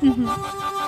哼哼